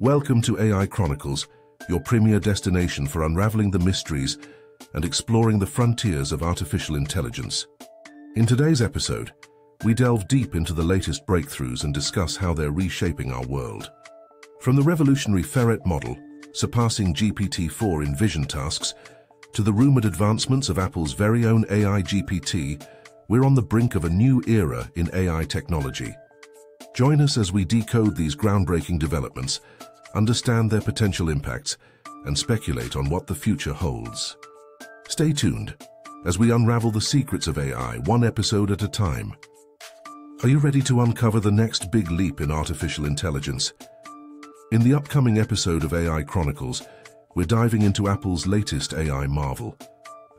Welcome to AI Chronicles, your premier destination for unraveling the mysteries and exploring the frontiers of artificial intelligence. In today's episode, we delve deep into the latest breakthroughs and discuss how they're reshaping our world. From the revolutionary Ferret model, surpassing GPT-4 in vision tasks, to the rumored advancements of Apple's very own AI GPT, we're on the brink of a new era in AI technology. Join us as we decode these groundbreaking developments understand their potential impacts, and speculate on what the future holds. Stay tuned as we unravel the secrets of AI one episode at a time. Are you ready to uncover the next big leap in artificial intelligence? In the upcoming episode of AI Chronicles, we're diving into Apple's latest AI marvel,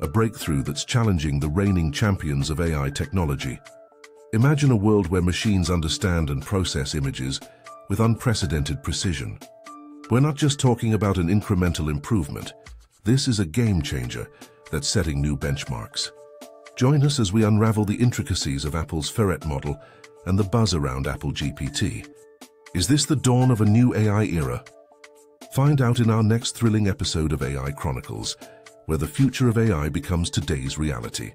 a breakthrough that's challenging the reigning champions of AI technology. Imagine a world where machines understand and process images with unprecedented precision. We're not just talking about an incremental improvement. This is a game changer that's setting new benchmarks. Join us as we unravel the intricacies of Apple's Ferret model and the buzz around Apple GPT. Is this the dawn of a new AI era? Find out in our next thrilling episode of AI Chronicles, where the future of AI becomes today's reality.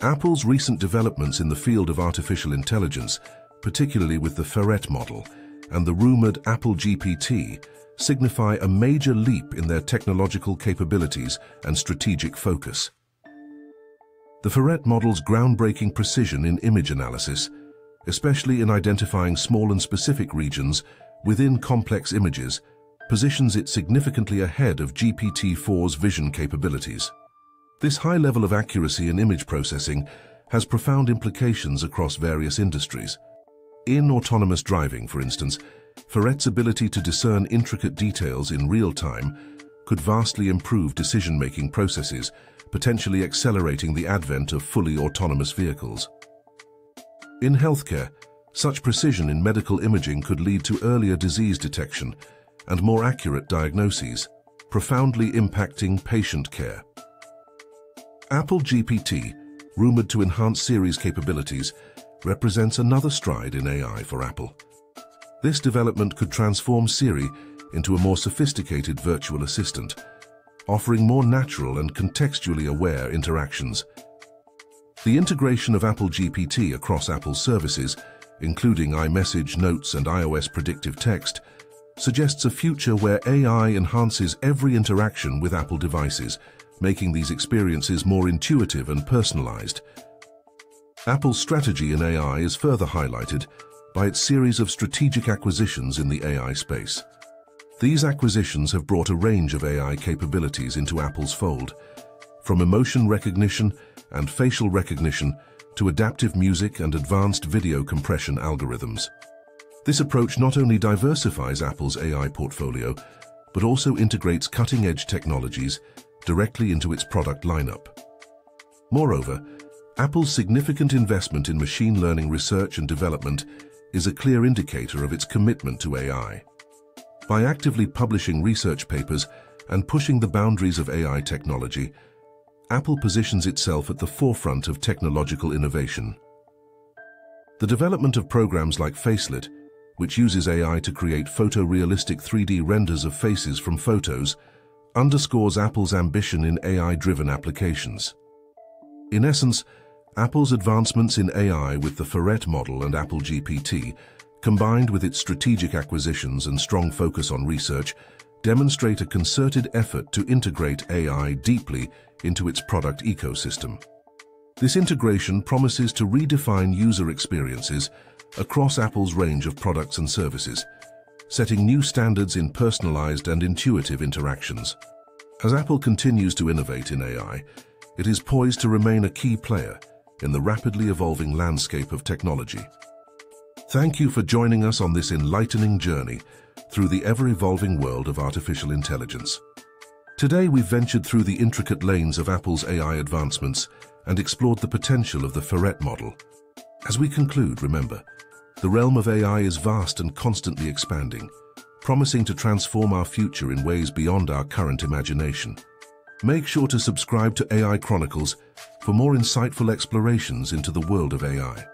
Apple's recent developments in the field of artificial intelligence, particularly with the Ferret model, and the rumored Apple GPT signify a major leap in their technological capabilities and strategic focus. The Ferret model's groundbreaking precision in image analysis, especially in identifying small and specific regions within complex images, positions it significantly ahead of GPT-4's vision capabilities. This high level of accuracy in image processing has profound implications across various industries, in autonomous driving, for instance, Ferret's ability to discern intricate details in real time could vastly improve decision-making processes, potentially accelerating the advent of fully autonomous vehicles. In healthcare, such precision in medical imaging could lead to earlier disease detection and more accurate diagnoses, profoundly impacting patient care. Apple GPT, rumored to enhance Siri's capabilities, represents another stride in AI for Apple. This development could transform Siri into a more sophisticated virtual assistant, offering more natural and contextually aware interactions. The integration of Apple GPT across Apple's services, including iMessage, Notes, and iOS Predictive Text, suggests a future where AI enhances every interaction with Apple devices, making these experiences more intuitive and personalized. Apple's strategy in AI is further highlighted by its series of strategic acquisitions in the AI space. These acquisitions have brought a range of AI capabilities into Apple's fold, from emotion recognition and facial recognition to adaptive music and advanced video compression algorithms. This approach not only diversifies Apple's AI portfolio, but also integrates cutting-edge technologies directly into its product lineup. Moreover, Apple's significant investment in machine learning research and development is a clear indicator of its commitment to AI. By actively publishing research papers and pushing the boundaries of AI technology, Apple positions itself at the forefront of technological innovation. The development of programs like FaceLit, which uses AI to create photorealistic 3D renders of faces from photos, underscores Apple's ambition in AI-driven applications. In essence, Apple's advancements in AI with the Ferret model and Apple GPT, combined with its strategic acquisitions and strong focus on research, demonstrate a concerted effort to integrate AI deeply into its product ecosystem. This integration promises to redefine user experiences across Apple's range of products and services, setting new standards in personalized and intuitive interactions. As Apple continues to innovate in AI, it is poised to remain a key player, in the rapidly evolving landscape of technology. Thank you for joining us on this enlightening journey through the ever-evolving world of artificial intelligence. Today we've ventured through the intricate lanes of Apple's AI advancements and explored the potential of the Ferret model. As we conclude, remember, the realm of AI is vast and constantly expanding, promising to transform our future in ways beyond our current imagination. Make sure to subscribe to AI Chronicles for more insightful explorations into the world of AI.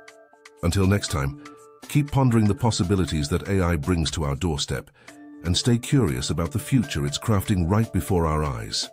Until next time, keep pondering the possibilities that AI brings to our doorstep and stay curious about the future it's crafting right before our eyes.